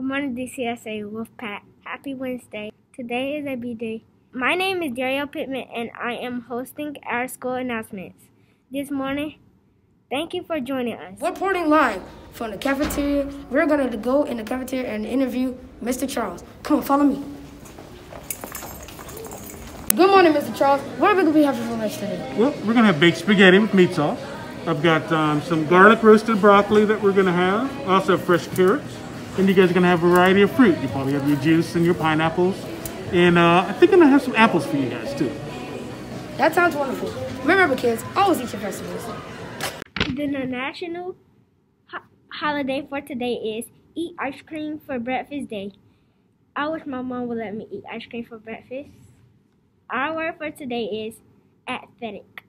morning, DCSA with Pat. Happy Wednesday. Today is a B day. My name is Dario Pittman, and I am hosting our school announcements this morning. Thank you for joining us. We're reporting live from the cafeteria. We're going to go in the cafeteria and interview Mr. Charles. Come on, follow me. Good morning, Mr. Charles. What are we going to be having for lunch today? Well, we're going to have baked spaghetti with meat sauce. I've got um, some garlic roasted broccoli that we're going to have. Also fresh carrots. And you guys are going to have a variety of fruit. You probably have your juice and your pineapples. And uh, I think I'm going to have some apples for you guys, too. That sounds wonderful. Remember, kids, always eat your vegetables. The national ho holiday for today is Eat Ice Cream for Breakfast Day. I wish my mom would let me eat ice cream for breakfast. Our word for today is aesthetic,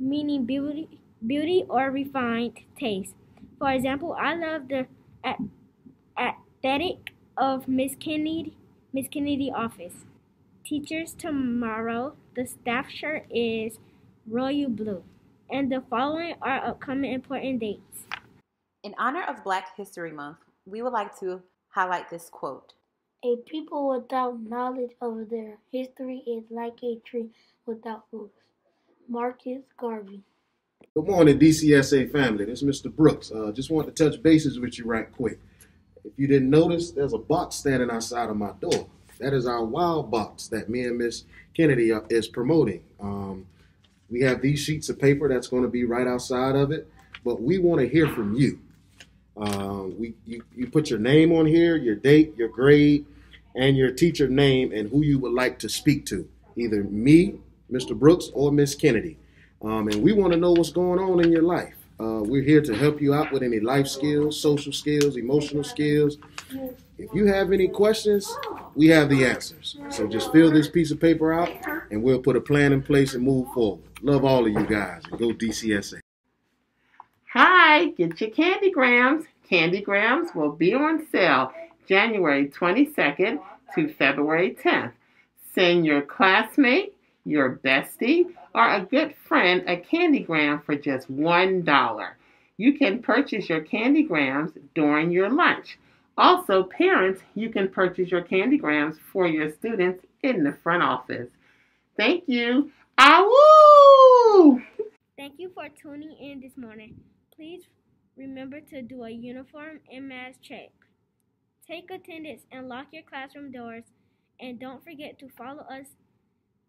meaning beauty, beauty or refined taste. For example, I love the aesthetic of Miss Kennedy, Miss Kennedy office. Teachers tomorrow, the staff shirt is royal blue. And the following are upcoming important dates. In honor of Black History Month, we would like to highlight this quote. A people without knowledge of their history is like a tree without roots. Marcus Garvey. Good morning, DCSA family. This is Mr. Brooks. Uh, just want to touch bases with you right quick. If you didn't notice, there's a box standing outside of my door. That is our wild box that me and Miss Kennedy uh, is promoting. Um, we have these sheets of paper that's going to be right outside of it, but we want to hear from you. Uh, we you, you put your name on here, your date, your grade, and your teacher name and who you would like to speak to, either me, Mr. Brooks, or Miss Kennedy. Um, and we want to know what's going on in your life. Uh, we're here to help you out with any life skills, social skills, emotional skills. If you have any questions, we have the answers. So just fill this piece of paper out and we'll put a plan in place and move forward. Love all of you guys go DCSA. Hi, get your candy grams. Candy grams will be on sale January 22nd to February 10th. Send your classmate, your bestie, or a good friend a Candygram for just $1. You can purchase your Candygrams during your lunch. Also, parents, you can purchase your Candygrams for your students in the front office. Thank you. Awoo! Thank you for tuning in this morning. Please remember to do a uniform and mask check. Take attendance and lock your classroom doors. And don't forget to follow us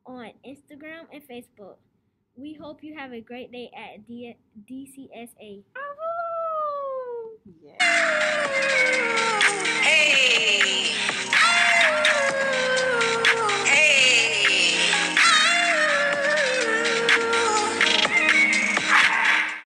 on Instagram and Facebook. We hope you have a great day at D- DCSA.